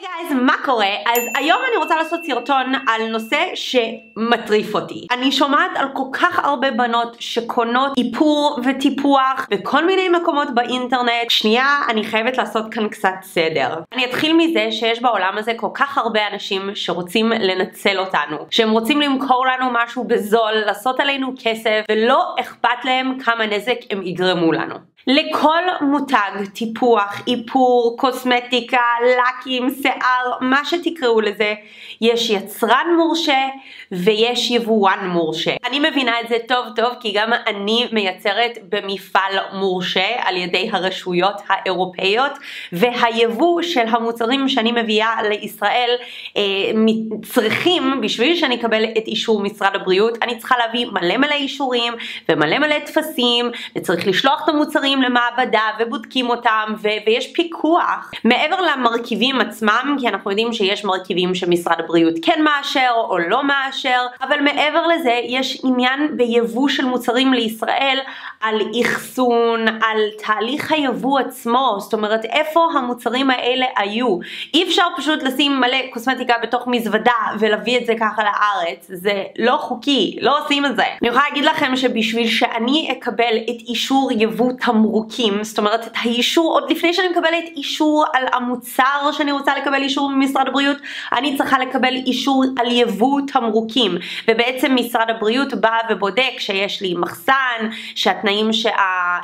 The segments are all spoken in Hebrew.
גייז, מה קורה? אז היום אני רוצה לעשות סרטון על נושא שמטריף אותי. אני שומעת על כל כך הרבה בנות שקונות איפור וטיפוח בכל מיני מקומות באינטרנט. שנייה, אני חייבת לעשות כאן קצת סדר. אני אתחיל מזה שיש בעולם הזה כל כך הרבה אנשים שרוצים לנצל אותנו. שהם רוצים למכור לנו משהו בזול, לעשות עלינו כסף, ולא אכפת להם כמה נזק הם יגרמו לנו. לכל מותג, טיפוח, איפור, קוסמטיקה, לקים, שיער, מה שתקראו לזה, יש יצרן מורשה ויש יבואן מורשה. אני מבינה את זה טוב טוב כי גם אני מייצרת במפעל מורשה על ידי הרשויות האירופאיות והיבוא של המוצרים שאני מביאה לישראל אה, צריכים, בשביל שאני אקבל את אישור משרד הבריאות, אני צריכה להביא מלא מלא אישורים ומלא מלא טפסים וצריך לשלוח את המוצרים למעבדה ובודקים אותם ויש פיקוח. מעבר למרכיבים עצמם, כי אנחנו יודעים שיש מרכיבים שמשרד הבריאות כן מאשר או לא מאשר, אבל מעבר לזה יש עניין ביבוא של מוצרים לישראל על אחסון, על תהליך היבוא עצמו, זאת אומרת איפה המוצרים האלה היו. אי אפשר פשוט לשים מלא קוסמטיקה בתוך מזוודה ולהביא את זה ככה לארץ, זה לא חוקי, לא עושים את זה. אני יכולה להגיד לכם שבשביל שאני אקבל את אישור יבוא תמרוקים, זאת אומרת את האישור, עוד לפני שאני מקבלת אישור על המוצר שאני רוצה לקבל אישור ממשרד הבריאות, אני צריכה לקבל אישור על יבוא תמרוקים, ובעצם משרד הבריאות בא ובודק שיש לי מחסן, שהתנאים, שה...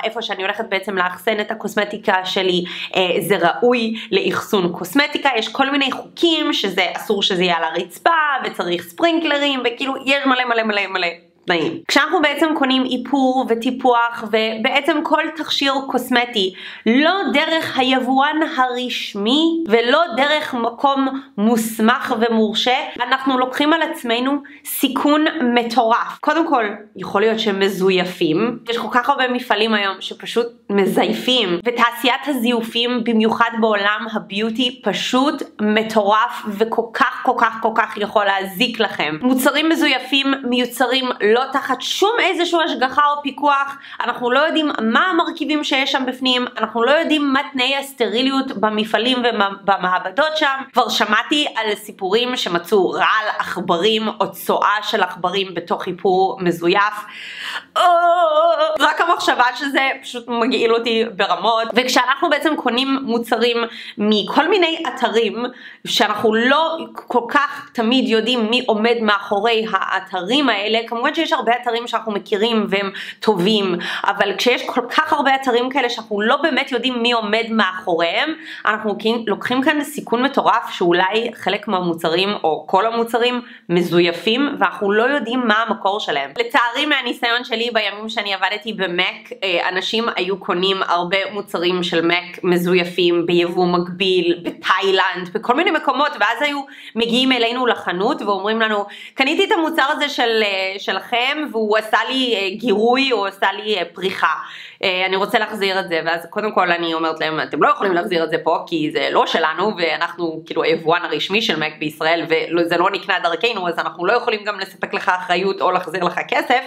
איפה שאני הולכת בעצם לאחסן את הקוסמטיקה שלי אה, זה ראוי לאחסון קוסמטיקה, יש כל מיני חוקים שזה אסור שזה יהיה על הרצפה וצריך ספרינקלרים וכאילו יש מלא מלא מלא מלא תנאים. כשאנחנו בעצם קונים איפור וטיפוח ובעצם כל תכשיר קוסמטי לא דרך היבואן הרשמי ולא דרך מקום מוסמך ומורשה, אנחנו לוקחים על עצמנו סיכון מטורף. קודם כל, יכול להיות שהם מזויפים, יש כל כך הרבה מפעלים היום שפשוט מזייפים, ותעשיית הזיופים במיוחד בעולם הביוטי פשוט מטורף וכל כך כל כך כל כך יכול להזיק לכם. מוצרים מזויפים מיוצרים לא תחת שום איזשהו השגחה או פיקוח, אנחנו לא יודעים מה המרכיבים שיש שם בפנים, אנחנו לא יודעים מה תנאי הסטריליות במפעלים ובמעבדות שם. כבר שמעתי על סיפורים שמצאו רעל עכברים או צואה של עכברים בתוך איפור מזויף. רק המחשבה שזה פשוט מגעיל אותי ברמות. וכשאנחנו בעצם קונים מוצרים מכל מיני אתרים שאנחנו לא כל כך תמיד יודעים מי עומד מאחורי האתרים האלה, כמובן שיש הרבה אתרים שאנחנו מכירים והם טובים, אבל כשיש כל כך הרבה אתרים כאלה שאנחנו לא באמת יודעים מי עומד מאחוריהם, אנחנו לוקחים כאן סיכון מטורף שאולי חלק מהמוצרים או כל המוצרים מזויפים ואנחנו לא יודעים מה המקור שלהם. לצערי מהניסיון שלי בימים שאני עבדתי במק, אה, אנשים היו קונים הרבה מוצרים של מק מזויפים ביבוא מקביל, בתאילנד, בכל מיני מקומות, ואז היו מגיעים אלינו לחנות ואומרים לנו, קניתי את המוצר הזה של, אה, שלכם והוא עשה לי אה, גירוי או עשה לי פריחה. אני רוצה להחזיר את זה, ואז קודם כל אני אומרת להם, אתם לא יכולים להחזיר את זה פה כי זה לא שלנו ואנחנו כאילו היבואן הרשמי של מק בישראל וזה לא נקנה דרכנו אז אנחנו לא יכולים גם לספק לך אחריות או להחזיר לך כסף,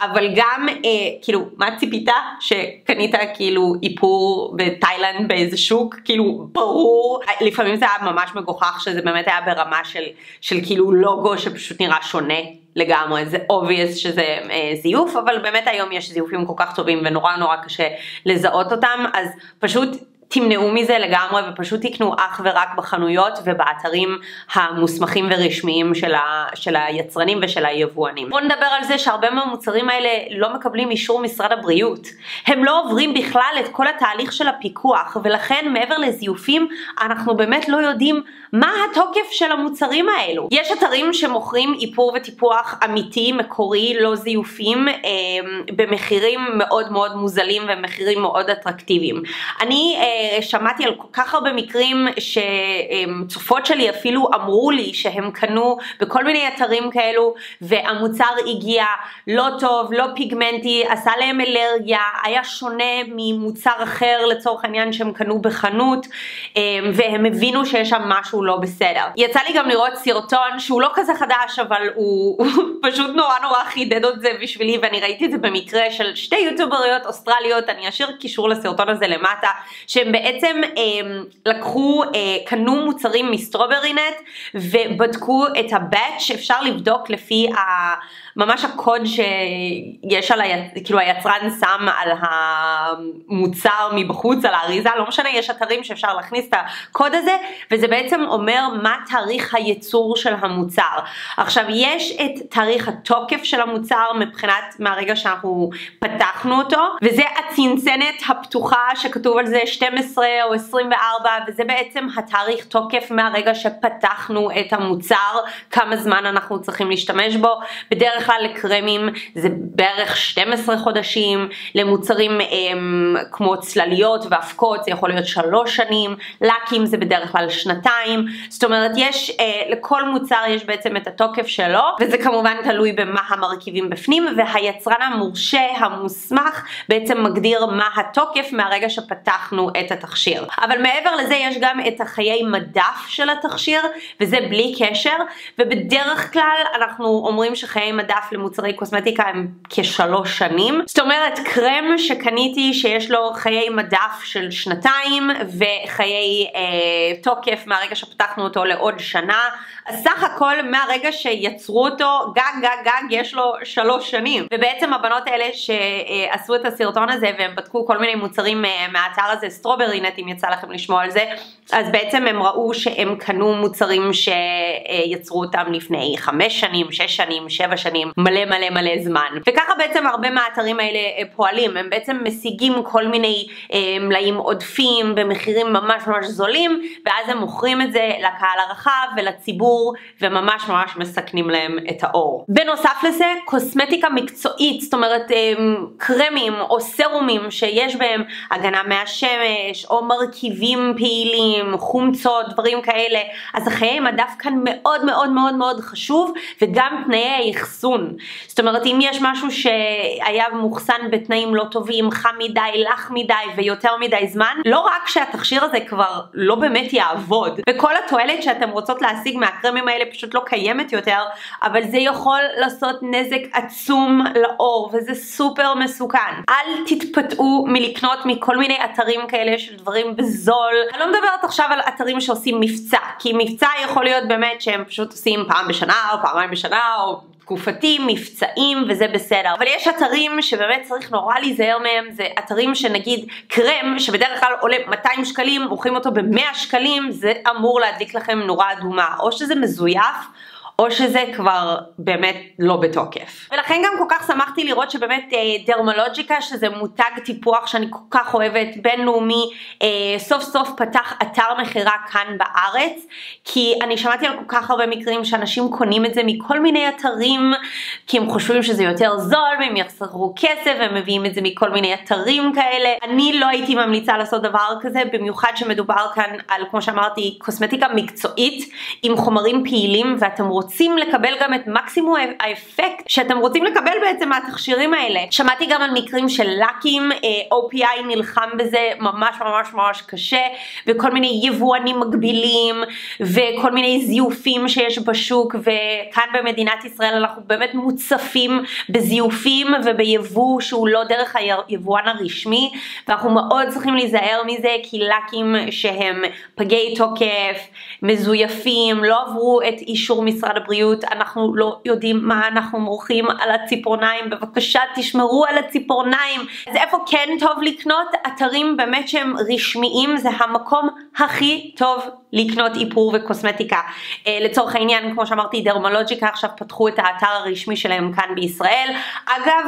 אבל גם אה, כאילו מה ציפית? שקנית כאילו איפור בתאילנד באיזה שוק? כאילו ברור. לפעמים זה היה ממש מגוחך שזה באמת היה ברמה של, של כאילו לוגו שפשוט נראה שונה לגמרי זה obvious שזה אה, זיוף אבל באמת היום יש זיופים כל כך טובים ונורא נורא קשה לזהות אותם אז פשוט תמנעו מזה לגמרי ופשוט תקנו אך ורק בחנויות ובאתרים המוסמכים ורשמיים של, ה, של היצרנים ושל היבואנים. בואו נדבר על זה שהרבה מהמוצרים האלה לא מקבלים אישור משרד הבריאות. הם לא עוברים בכלל את כל התהליך של הפיקוח ולכן מעבר לזיופים אנחנו באמת לא יודעים מה התוקף של המוצרים האלו. יש אתרים שמוכרים איפור וטיפוח אמיתי, מקורי, לא זיופים, אה, במחירים מאוד מאוד מוזלים ומחירים מאוד אטרקטיביים. אני אה, שמעתי על כל כך הרבה מקרים שצופות שלי אפילו אמרו לי שהם קנו בכל מיני אתרים כאלו והמוצר הגיע לא טוב, לא פיגמנטי, עשה להם אלרגיה, היה שונה ממוצר אחר לצורך העניין שהם קנו בחנות אמ, והם הבינו שיש שם משהו לא בסדר. יצא לי גם לראות סרטון שהוא לא כזה חדש אבל הוא, הוא פשוט נורא נורא חידד את זה בשבילי ואני ראיתי את זה במקרה של שתי יוטיובריות אוסטרליות, אני אשאיר קישור לסרטון הזה למטה, שהם שהם בעצם אה, לקחו, אה, קנו מוצרים מסטרוברי נט ובדקו את הבאץ', אפשר לבדוק לפי ה... ממש הקוד שיש על, ה... כאילו היצרן שם על המוצר מבחוץ, על האריזה, לא משנה, יש אתרים שאפשר להכניס את הקוד הזה, וזה בעצם אומר מה תאריך הייצור של המוצר. עכשיו, יש את תאריך התוקף של המוצר מבחינת מהרגע שאנחנו פתחנו אותו, וזה הצנצנת הפתוחה שכתוב על זה 12 או 24, וזה בעצם התאריך תוקף מהרגע שפתחנו את המוצר, כמה זמן אנחנו צריכים להשתמש בו. בדרך כלל לקרמים זה בערך 12 חודשים, למוצרים הם, כמו צלליות ואבקות זה יכול להיות 3 שנים, לקים זה בדרך כלל שנתיים, זאת אומרת יש, אה, לכל מוצר יש בעצם את התוקף שלו, וזה כמובן תלוי במה המרכיבים בפנים, והיצרן המורשה המוסמך בעצם מגדיר מה התוקף מהרגע שפתחנו את התכשיר. אבל מעבר לזה יש גם את החיי מדף של התכשיר, וזה בלי קשר, ובדרך כלל אנחנו אומרים שחיי מדף למוצרי קוסמטיקה הם כשלוש שנים. זאת אומרת קרם שקניתי שיש לו חיי מדף של שנתיים וחיי אה, תוקף מהרגע שפתחנו אותו לעוד שנה. אז סך הכל מהרגע שיצרו אותו גג גג גג יש לו שלוש שנים. ובעצם הבנות האלה שעשו את הסרטון הזה והם בדקו כל מיני מוצרים אה, מהאתר הזה, Strawberrynet אם יצא לכם לשמוע על זה, אז בעצם הם ראו שהם קנו מוצרים שיצרו אותם לפני חמש שנים, שש שנים, שבע שנים, מלא מלא מלא זמן. וככה בעצם הרבה מהאתרים האלה אה, פועלים, הם בעצם משיגים כל מיני אה, מלאים עודפים במחירים ממש ממש זולים, ואז הם מוכרים את זה לקהל הרחב ולציבור, וממש ממש מסכנים להם את האור. בנוסף לזה, קוסמטיקה מקצועית, זאת אומרת אה, קרמים או סרומים שיש בהם הגנה מהשמש, או מרכיבים פעילים, חומצות, דברים כאלה, אז החיי מדף כאן מאוד מאוד מאוד מאוד חשוב, וגם תנאי האחסון. זאת אומרת, אם יש משהו שהיה מוחסן בתנאים לא טובים, חם מדי, לח מדי ויותר מדי זמן, לא רק שהתכשיר הזה כבר לא באמת יעבוד, וכל התועלת שאתם רוצות להשיג מהקרמים האלה פשוט לא קיימת יותר, אבל זה יכול לעשות נזק עצום לעור, וזה סופר מסוכן. אל תתפתעו מלקנות מכל מיני אתרים כאלה של דברים בזול. אני לא מדברת עכשיו על אתרים שעושים מבצע, כי מבצע יכול להיות באמת שהם פשוט עושים פעם בשנה, או פעמיים בשנה, או תקופתי, מבצעים וזה בסדר. אבל יש אתרים שבאמת צריך נורא להיזהר מהם, זה אתרים שנגיד קרם שבדרך כלל עולה 200 שקלים, מוכרים אותו ב-100 שקלים, זה אמור להדליק לכם נורה אדומה. או שזה מזויף, או שזה כבר באמת לא בתוקף. ולכן גם כל כך שמחתי לראות שבאמת אה, דרמולוג'יקה, שזה מותג טיפוח שאני כל כך אוהבת, בינלאומי, אה, סוף סוף פתח אתר מכירה כאן בארץ, כי אני שמעתי על כל כך הרבה מקרים שאנשים קונים את זה מכל מיני אתרים, כי הם חושבים שזה יותר זול והם יחסכו כסף והם מביאים את זה מכל מיני אתרים כאלה. אני לא הייתי ממליצה לעשות דבר כזה, במיוחד שמדובר כאן על, כמו שאמרתי, קוסמטיקה מקצועית עם חומרים פעילים ואתם רוצים רוצים לקבל גם את מקסימום האפקט שאתם רוצים לקבל בעצם מהתכשירים האלה. שמעתי גם על מקרים של לאקים, אה, OPI נלחם בזה ממש ממש ממש קשה, וכל מיני יבואנים מקבילים, וכל מיני זיופים שיש בשוק, וכאן במדינת ישראל אנחנו באמת מוצפים בזיופים וביבוא שהוא לא דרך היבואן הרשמי, ואנחנו מאוד צריכים להיזהר מזה, כי לאקים שהם פגי תוקף, מזויפים, לא עברו את אישור משרד משרד הבריאות, אנחנו לא יודעים מה אנחנו מורחים על הציפורניים, בבקשה תשמרו על הציפורניים. אז איפה כן טוב לקנות? אתרים באמת שהם רשמיים, זה המקום הכי טוב לקנות איפור וקוסמטיקה. Uh, לצורך העניין, כמו שאמרתי, דרמולוג'יקה עכשיו פתחו את האתר הרשמי שלהם כאן בישראל. אגב,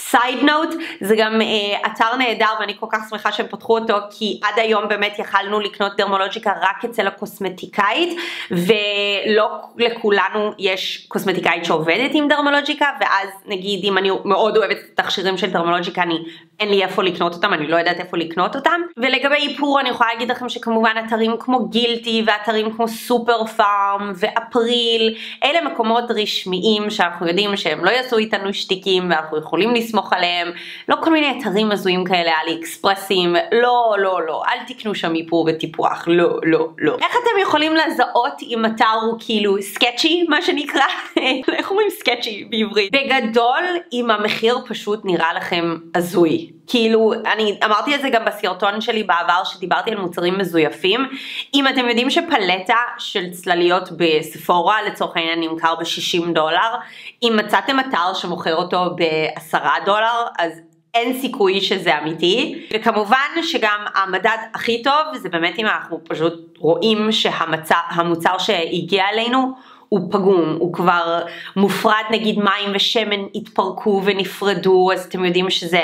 סייד נוט, זה גם uh, אתר נהדר ואני כל כך שמחה שהם פתחו אותו כי עד היום באמת יכלנו לקנות דרמולוג'יקה רק אצל הקוסמטיקאית ולא לכולנו יש קוסמטיקאית שעובדת עם דרמולוג'יקה ואז נגיד אם אני מאוד אוהבת את התכשירים של דרמולוג'יקה אני אין לי איפה לקנות אותם, אני לא יודעת איפה לקנות אותם. ולגבי איפור אני יכולה להגיד לכם שכמובן אתרים כמו גילטי ואתרים כמו סופר פארם ואפריל, אלה מקומות רשמיים שאנחנו יודעים שהם לא יעשו איתנו שטיקים ואנחנו יכולים לסמוך לסמוך עליהם, לא כל מיני אתרים הזויים כאלה, אלי אקספרסים, לא, לא, לא, אל תקנו שם איפור וטיפוח, לא, לא, לא. איך אתם יכולים לזהות אם אתר הוא כאילו סקצ'י, מה שנקרא? איך אומרים סקצ'י בעברית? בגדול, אם המחיר פשוט נראה לכם הזוי. כאילו, אני אמרתי את זה גם בסרטון שלי בעבר שדיברתי על מוצרים מזויפים. אם אתם יודעים שפלטה של צלליות בספורה לצורך העניין נמכר ב-60 דולר, אם מצאתם אתר שמוכר אותו ב-10 דולר, אז אין סיכוי שזה אמיתי, וכמובן שגם המדד הכי טוב זה באמת אם אנחנו פשוט רואים שהמוצר שהגיע אלינו הוא פגום, הוא כבר מופרד נגיד מים ושמן התפרקו ונפרדו, אז אתם יודעים שזה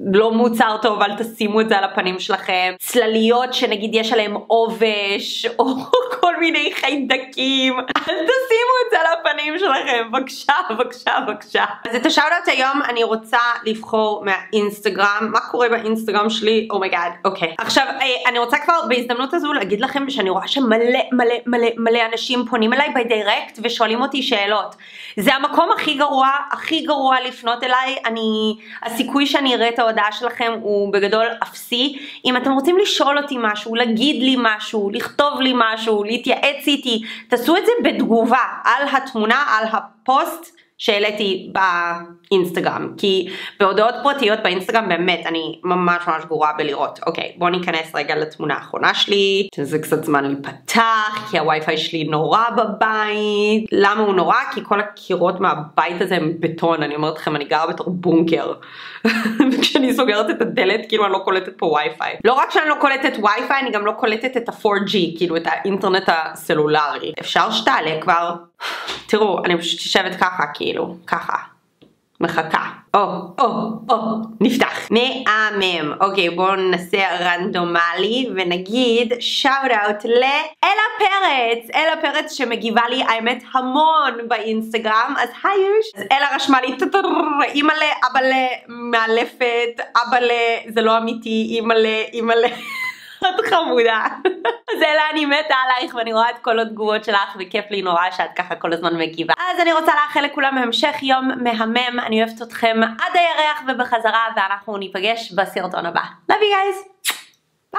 לא מוצר טוב, אל תשימו את זה על הפנים שלכם. צלליות שנגיד יש עליהם עובש, או כל מיני חיידקים, אל תשימו את זה על הפנים שלכם, בבקשה, בבקשה, בבקשה. אז את ה shout היום אני רוצה לבחור מהאינסטגרם, מה קורה באינסטגרם שלי? oh my god, oh אוקיי. Okay. עכשיו, אה, אני רוצה כבר בהזדמנות הזו להגיד לכם שאני רואה שמלא מלא מלא מלא אנשים פונים אליי בדירקט ושואלים אותי שאלות. זה המקום הכי גרוע, הכי גרוע לפנות אליי, אני, הסיכוי שאני אראה את ההודעה שלכם הוא בגדול אפסי. אם אתם רוצים לשאול אותי משהו, להגיד לי משהו, לכתוב לי משהו, להתייעץ איתי, תעשו את זה בתגובה על התמונה, על הפוסט. שהעליתי באינסטגרם. כי בהודעות פרטיות באינסטגרם באמת אני ממש ממש גרועה בלראות. אוקיי בוא ניכנס רגע לתמונה האחרונה שלי שזה קצת זמן להיפתח כי הווי פיי שלי נורא בבית. למה הוא נורא? כי כל הקירות מהבית הזה הם בטון. אני אומרת לכם אני גרה בתור בונקר. וכשאני סוגרת את הדלת כאילו אני לא קולטת פה ווי פיי לא רק שאני לא קולטת ווי פיי אני גם לא קולטת את ה-4G כאילו את האינטרנט הסלולרי. אפשר שתעלה כבר. תראו, אני פשוט יושבת ככה, כאילו, ככה. מחכה. או, או, או, נפתח. מהמם. אוקיי, בואו ננסה רנדומלי ונגיד shout out לאלה פרץ. אלה פרץ שמגיבה לי האמת המון באינסטגרם, אז היי יוש. אז אלה רשמה לי אימא'לה, אבא'לה, מאלפת, אבא'לה, זה לא אמיתי, אימא'לה, אימא'לה. את חמודה. אז אלה אני מתה עלייך ואני רואה את כל התגובות שלך וכיף לי נורא שאת ככה כל הזמן מגיבה. אז אני רוצה לאחל לכולם המשך יום מהמם, אני אוהבת אתכם עד הירח ובחזרה ואנחנו ניפגש בסרטון הבא. Love you guys!